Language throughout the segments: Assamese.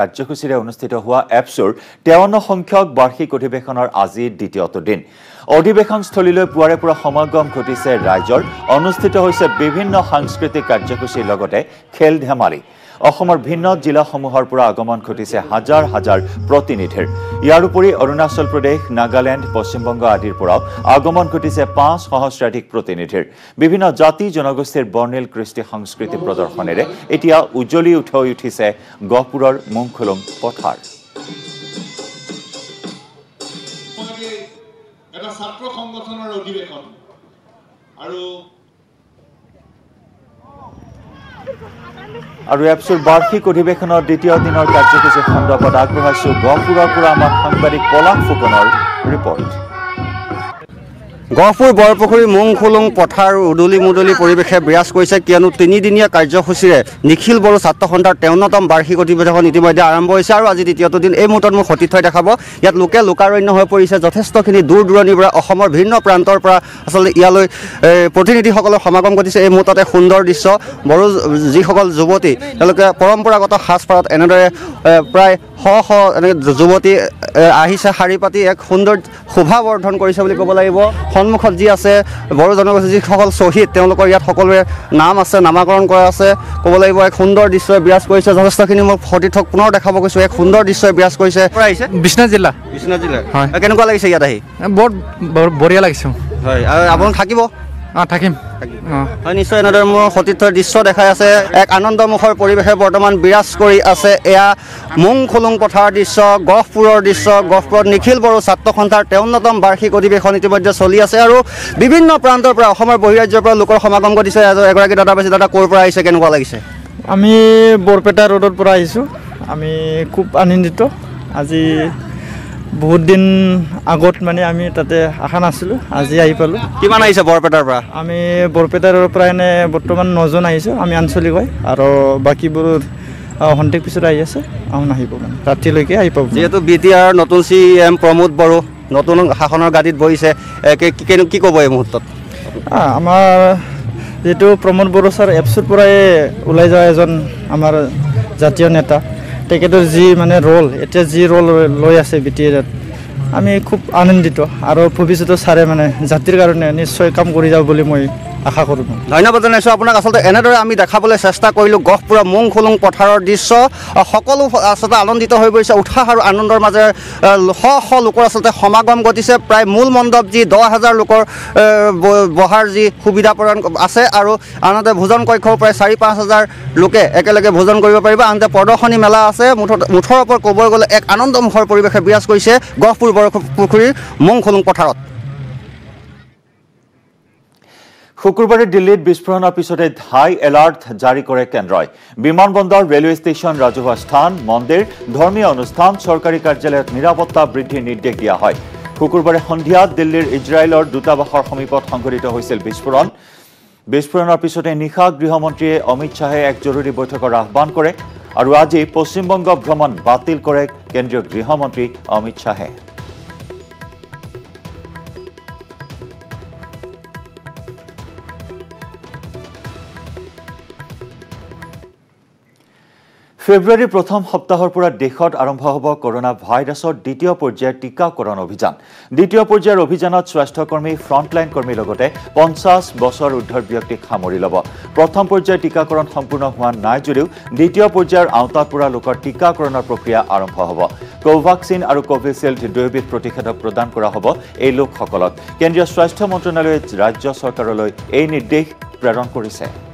কাৰ্যসূচীৰে অনুষ্ঠিত হোৱা এপছৰ তেৱন্ন সংখ্যক বাৰ্ষিক অধিৱেশনৰ আজি দ্বিতীয়টো দিন। অধিৱেশনস্থলীলৈ পুৱাৰে পৰা সমাগম ঘটিছে ৰাইজৰ। অনুষ্ঠিত হৈছে বিভিন্ন সাংস্কৃতিক কাৰ্যসূচীৰ লগতে খেল ধেমালি। অসমৰ ভিন্ন জিলাসমূহৰ পৰা আগমন ঘটিছে হাজাৰ হাজাৰ প্ৰতিনিধিৰ। ইয়াৰ উপৰি অৰুণাচল প্ৰদেশ নাগালেণ্ড পশ্চিমবংগ আদিৰ পৰাও আগমন ঘটিছে পাঁচ সহস্ৰাধিক প্ৰতিনিধিৰ। বিভিন্ন জাতি জনগোষ্ঠীৰ বৰ্ণিল কৃষ্টি সংস্কৃতি প্ৰদৰ্শনেৰে এতিয়া উজ্বলি উঠৈ উঠিছে গহপুৰৰ মুংখুলুং পথাৰ। এটা ছাত্ৰ সংগঠনৰ অধিৱেশন আৰু আৰু এপছৰ বাৰ্ষিক অধিৱেশনৰ দ্বিতীয় দিনৰ কাৰ্যসূচী সন্দৰ্ভত আগবঢ়াইছো গহপুৰৰ পৰা আমাৰ সাংবাদিক পলাশ ফুকনৰ ৰিপৰ্ট। গহপুৰ বৰপুখুৰী মুংখুলুং পথাৰ উদুলি মুদলি পৰিৱেশে বিৰাজ কৰিছে কিয়নো তিনিদিনীয়া কাৰ্যসূচীৰে নিখিল বড়ো ছাত্ৰ সন্থাৰ তেৱন্নতম বাৰ্ষিক অধিৱেশন ইতিমধ্যে আৰম্ভ হৈছে আৰু আজি দ্বিতীয়টো দিন এই মুহূৰ্তত মোক সতীৰ্থই দেখাব। ইয়াত লোকে লোকাৰণ্য হৈ পৰিছে যথেষ্টখিনি দূৰ দূৰণিৰ পৰা অসমৰ ভিন্ন পৰা আচলতে ইয়ালৈ এ, প্ৰতিনিধিসকলৰ সমাগম ঘটিছে। এই মুহূৰ্তত এক সুন্দৰ দৃশ্য বড়ো যুৱতী তেওঁলোকে পৰম্পৰাগত সাজপাৰত এনেদৰে এ, প্ৰায় শ শ এনেকৈ যুৱতী এ, আহিছে শাৰী পাতি এক সুন্দৰ শোভা বৰ্ধন কৰিছে বুলি ক'ব লাগিব। সন্মুখত যি আছে বড়ো জনগোষ্ঠী যিসকল শ্বহীদ তেওঁলোকৰ ইয়াত সকলোৰে নাম আছে নামাকৰণ কৰা আছে। ক'ব লাগিব এক সুন্দৰ দৃশ্যই বিৰাজ কৰিছে। যথেষ্টখিনি মই সতীৰ্থক পুনৰ দেখাব গৈছোঁ। এক সুন্দৰ দৃশ্যই বিৰাজ কৰিছে। আহিছে? বিশ্বনাথ জিলা। বিশ্বনাথ জিলাৰ হয়। কেনেকুৱা লাগিছে ইয়াত আহি? বৰ বৰ বঢ়িয়া লাগিছে হয়। আৰু আপোনালোক থাকিব? অঁ থাকিম। অঁ হয় নিশ্চয় এনেদৰে মোৰ সতীৰ্থৰ দৃশ্য দেখাই আছে। এক আনন্দমুখৰ পৰিৱেশে বৰ্তমান বিৰাজ কৰি আছে। এয়া মুং খুলুং পথাৰৰ দৃশ্য গহপুৰৰ দৃশ্য গহপুৰত নিখিল বড়ো ছাত্ৰ সন্থাৰ তেৱন্নতম বাৰ্ষিক অধিৱেশন ইতিমধ্যে চলি আছে আৰু বিভিন্ন প্ৰান্তৰ পৰা অসমৰ বহিৰাজ্যৰ পৰা লোকৰ সমাগম ঘটিছে। এগৰাকী দাদা পাইছে দাদা ক'ৰ পৰা আহিছে কেনেকুৱা লাগিছে? আমি বৰপেটা ৰোডৰ পৰা আহিছোঁ। আমি খুব আনন্দিত। আজি বহুত দিন আগত মানে আমি তাতে আশা নাছিলোঁ আজি আহি পালোঁ। কিমান আহিছে বৰপেটাৰ পৰা? আমি বৰপেটাৰ পৰা এনে বৰ্তমান নজন আহিছোঁ আমি আঞ্চলিক হয় আৰু বাকীবোৰ সন্তেক পিছত আহি আছে আহোন আহিব মানে ৰাতিলৈকে আহি পাব। যিহেতু বি টি আৰ নতুন চি এম প্ৰমোদ বড়ো নতুন শাসনৰ গাদীত বহিছে কি- ক'ব এই মুহূৰ্তত? আমাৰ যিটো প্ৰমোদ বড়ো ছাৰ এপছৰ পৰাই ওলাই যোৱা এজন আমাৰ জাতীয় নেতা তেখেতৰ যি মানে ৰ'ল এতিয়া যি ৰ'ল লৈ আছে বি টি এত আমি খুব আনন্দিত। আৰু ভৱিষ্যতে ছাৰে মানে জাতিৰ কাৰণে নিশ্চয় কাম কৰি যাব বুলি মই আশা কৰোঁ ধন্যবাদ জনাইছোঁ। আপোনাক আচলতে এনেদৰে আমি দেখাবলৈ চেষ্টা কৰিলোঁ। গহপুৰৰ মুং খুলুং পথাৰৰ দৃশ্য সকলো আচলতে আনন্দিত হৈ পৰিছে। উৎসাহ আৰু আনন্দৰ মাজেৰে শ শ লোকৰ আচলতে সমাগম ঘটিছে। প্ৰায় মূল মণ্ডপ যি দহ হাজাৰ লোকৰ বহাৰ যি সুবিধা প্ৰদান আছে আৰু আনহাতে ভোজন কক্ষও প্ৰায় চাৰি পাঁচ হাজাৰ লোকে একেলগে ভোজন কৰিব পাৰিব। আনহাতে প্ৰদৰ্শনী মেলা আছে। মুঠত মুঠৰ ওপৰত ক'বলৈ গ'লে এক আনন্দমুখৰ পৰিৱেশে বিৰাজ কৰিছে গহপুৰ বৰপুখুৰীৰ মুং খুলুং পথাৰত। শুকুৰবাৰে দিল্লীত বিস্ফোৰণৰ পিছতে হাই এলাৰ্ট জাৰি কৰে কেন্দ্ৰই। বিমানবন্দৰ ৰেলৱে ষ্টেচন ৰাজহুৱা স্থান মন্দিৰ ধৰ্মীয় অনুষ্ঠান চৰকাৰী কাৰ্যালয়ত নিৰাপত্তা বৃদ্ধিৰ নিৰ্দেশ দিয়া হয়। শুকুৰবাৰে সন্ধিয়া দিল্লীৰ ইজৰাইলৰ দূতাবাসৰ সমীপত সংঘটিত হৈছিল বিস্ফোৰণ। বিস্ফোৰণৰ পিছতে নিশা গৃহমন্ত্ৰীয়ে অমিত শ্বাহে এক জৰুৰী বৈঠকৰ আহ্বান কৰে আৰু আজি পশ্চিমবংগ ভ্ৰমণ বাতিল কৰে কেন্দ্ৰীয় গৃহমন্ত্ৰী অমিত শ্বাহে। ফেব্ৰুৱাৰীৰ প্ৰথম সপ্তাহৰ পৰা দেশত আৰম্ভ হ'ব কৰোণা ভাইৰাছৰ দ্বিতীয় পৰ্যায়ৰ টীকাকৰণ অভিযান। দ্বিতীয় পৰ্যায়ৰ অভিযানত স্বাস্থ্যকৰ্মী ফ্ৰণ্টলাইন কৰ্মীৰ লগতে পঞ্চাছ বছৰ ঊৰ্ধৰ ব্যক্তিক সামৰি ল'ব। প্ৰথম পৰ্যায়ৰ টীকাকৰণ সম্পূৰ্ণ হোৱা নাই যদিও দ্বিতীয় পৰ্যায়ৰ আওতাত পৰা লোকৰ টীকাকৰণৰ প্ৰক্ৰিয়া আৰম্ভ হ'ব। কোভাক্সিন আৰু কোভিচিল্ড দুয়োবিধ প্ৰতিষেধক প্ৰদান কৰা হ'ব এই লোকসকলক কেন্দ্ৰীয় স্বাস্থ্য মন্ত্ৰণালয়ে ৰাজ্য চৰকাৰলৈ এই নিৰ্দেশ প্ৰেৰণ কৰিছে।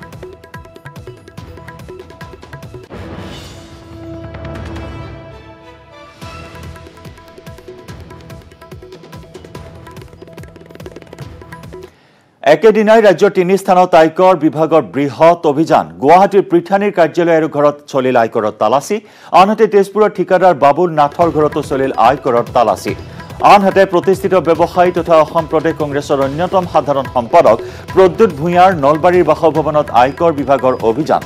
একেদিনাই ৰাজ্যৰ তিনি স্থানত আয়কৰ বিভাগৰ বৃহৎ অভিযান গুৱাহাটীৰ পৃথানীৰ কাৰ্যালয় আৰু ঘৰত চলিল আয়কৰৰ তালাচী আনহাতে তেজপুৰৰ ঠিকাদাৰ বাবুল নাথৰ ঘৰতো চলিল আয়কৰৰ তালাচী। আনহাতে প্ৰতিষ্ঠিত ব্যৱসায়ী তথা অসম প্ৰদেশ কংগ্ৰেছৰ অন্যতম সাধাৰণ সম্পাদক প্ৰদ্যুৎ ভূঞাৰ নলবাৰীৰ বাসভৱনত আয়কৰ বিভাগৰ অভিযান।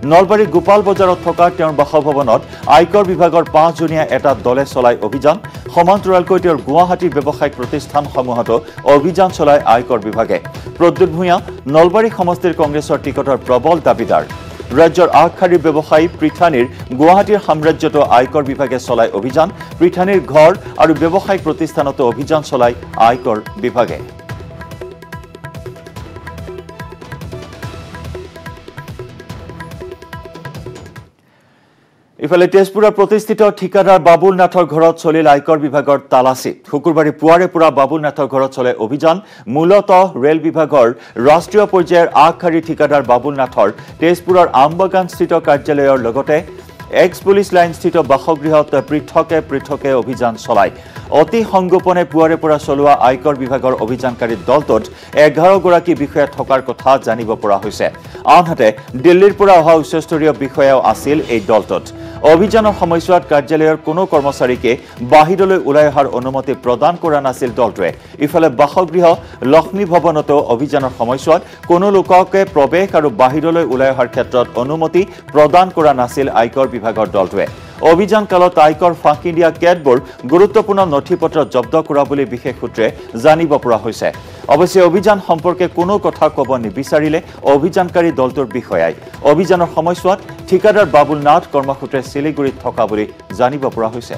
নলবাৰীৰ গোপাল বজাৰত থকা তেওঁৰ বাসভৱনত আয়কৰ বিভাগৰ পাঁচজনীয়া এটা দলে চলাই অভিযান। সমান্তৰালকৈ তেওঁৰ গুৱাহাটীৰ ব্যৱসায়িক প্ৰতিষ্ঠানসমূহতো অভিযান চলায় আয়কৰ বিভাগে। প্ৰদ্যুৎ ভূঞা নলবাৰী সমষ্টিৰ কংগ্ৰেছৰ টিকটৰ প্ৰবল দাবীদাৰ। ৰাজ্যৰ আগশাৰীৰ ব্যৱসায়ী পৃথানীৰ গুৱাহাটীৰ সাম্ৰাজ্যতো আয়কৰ বিভাগে চলাই অভিযান। পৃথানীৰ ঘৰ আৰু ব্যৱসায়িক প্ৰতিষ্ঠানতো অভিযান চলাই আয়কৰ বিভাগে। ইফালে তেজপুৰৰ প্ৰতিষ্ঠিত ঠিকাদাৰ বাবুল নাথৰ ঘৰত চলিল আয়কৰ বিভাগৰ তালাচী। শুকুৰবাৰে পুৱাৰে পৰা বাবুল নাথৰ ঘৰত চলে অভিযান। মূলতঃ ৰেল বিভাগৰ ৰাষ্ট্ৰীয় পৰ্যায়ৰ আগশাৰীৰ ঠিকাদাৰ বাবুল নাথৰ তেজপুৰৰ আমবাগানস্থিত কাৰ্যালয়ৰ লগতে এক্স পুলিচ লাইনস্থিত বাসগৃহত পৃথকে পৃথকে অভিযান চলায়। অতি সংগোপনে পুৱাৰে পৰা চলোৱা আয়কৰ বিভাগৰ অভিযানকাৰী দলটোত এঘাৰগৰাকী বিষয়া থকাৰ কথা জানিব পৰা হৈছে। আনহাতে দিল্লীৰ পৰা অহা উচ্চস্তৰীয় বিষয়াও আছিল এই দলটোত। অভিযানৰ সময়ছোৱাত কাৰ্যালয়ৰ কোনো কৰ্মচাৰীকে বাহিৰলৈ ওলাই অহাৰ অনুমতি প্ৰদান কৰা নাছিল দলটোৱে। ইফালে বাসগৃহ লক্ষ্মী ভৱনতো অভিযানৰ সময়ছোৱাত কোনো লোককে প্ৰৱেশ আৰু বাহিৰলৈ ওলাই অহাৰ ক্ষেত্ৰত অনুমতি প্ৰদান কৰা নাছিল আয়কৰ বিভাগৰ দলটোৱে। অভিযান কালত আয়কৰ ফাঁকি দিয়া কেতবোৰ গুৰুত্বপূৰ্ণ নথি পত্ৰ জব্দ কৰা বুলি বিশেষ সূত্ৰে জানিব পৰা হৈছে। অৱশ্যে অভিযান সম্পৰ্কে কোনো কথা ক'ব নিবিচাৰিলে অভিযানকাৰী দলটোৰ বিষয়াই। অভিযানৰ সময়ছোৱাত ঠিকাদাৰ বাবুল নাথ কৰ্মসূত্ৰে শিলিগুৰিত থকা বুলি জানিব পৰা হৈছে।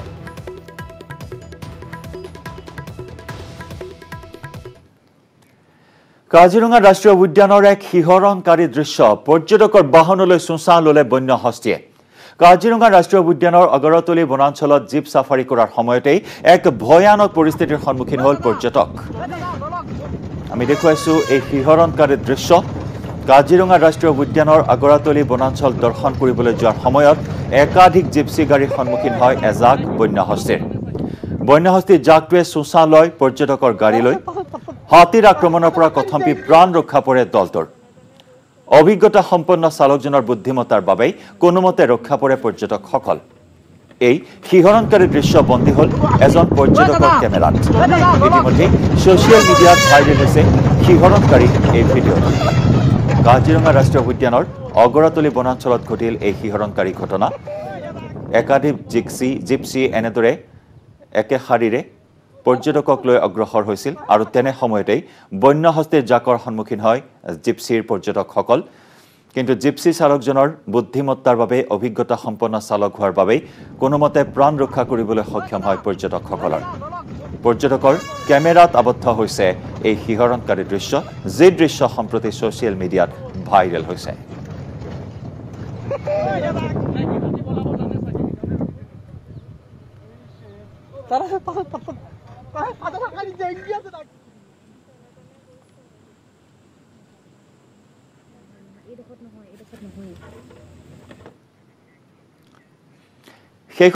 কাজিৰঙা ৰাষ্ট্ৰীয় উদ্যানৰ এক শিহৰণকাৰী দৃশ্য পৰ্যটকৰ বাহনলৈ চোঁচা ল'লে বন্য হস্তীয়ে কাজিৰঙা ৰাষ্ট্ৰীয় উদ্যানৰ অগৰতলী বনাঞ্চলত জীপ চাফাৰী কৰাৰ সময়তেই এক ভয়ানক পৰিস্থিতিৰ সন্মুখীন হ'ল পৰ্যটক। আমি দেখুৱাইছো এই শিহৰণকাৰী দৃশ্য। কাজিৰঙা ৰাষ্ট্ৰীয় উদ্যানৰ আগৰাতলী বনাঞ্চল দৰ্শন কৰিবলৈ যোৱাৰ সময়ত একাধিক জিপচি গাড়ীৰ সন্মুখীন হয় এজাক বন্যহস্তীৰ। বন্যহস্তীৰ জাকটোৱে চোঁচা লয় পৰ্যটকৰ গাড়ীলৈ। হাতীৰ আক্ৰমণৰ পৰা কথম্পি প্ৰাণ ৰক্ষা পৰে দলটোৰ। অভিজ্ঞতা সম্পন্ন চালকজনৰ বুদ্ধিমত্তাৰ বাবেই কোনোমতে ৰক্ষা পৰে পৰ্যটকসকল। এই শিহৰণকাৰী দৃশ্য বন্দী হ'ল এজন পৰ্যটকৰ কেমেৰাত। ইতিমধ্যে ছ'চিয়েল মিডিয়াত ভাইৰেল হৈছে শিহৰণকাৰী এই ভিডিঅ'টো কাজিৰঙা ৰাষ্ট্ৰীয় উদ্যানৰ অগৰাতলী বনাঞ্চলত ঘটিল এই শিহৰণকাৰী ঘটনা। একাধিক জিপচি জিপচি এনেদৰে একে শাৰীৰে পৰ্যটকক লৈ অগ্ৰসৰ হৈছিল আৰু তেনে সময়তেই বন্যহস্তীৰ জাকৰ সন্মুখীন হয় জিপচিৰ পৰ্যটকসকল। কিন্তু জিপচি চালকজনৰ বুদ্ধিমত্তাৰ বাবে অভিজ্ঞতা সম্পন্ন চালক হোৱাৰ বাবেই কোনোমতে প্ৰাণ ৰক্ষা কৰিবলৈ সক্ষম হয় পৰ্যটকসকলৰ পৰ্যটকৰ কেমেৰাত আবদ্ধ হৈছে এই শিহৰণকাৰী দৃশ্য যি দৃশ্য সম্প্ৰতি ছ'চিয়েল মিডিয়াত ভাইৰেল হৈছে নহয় এইডোখৰত নহয়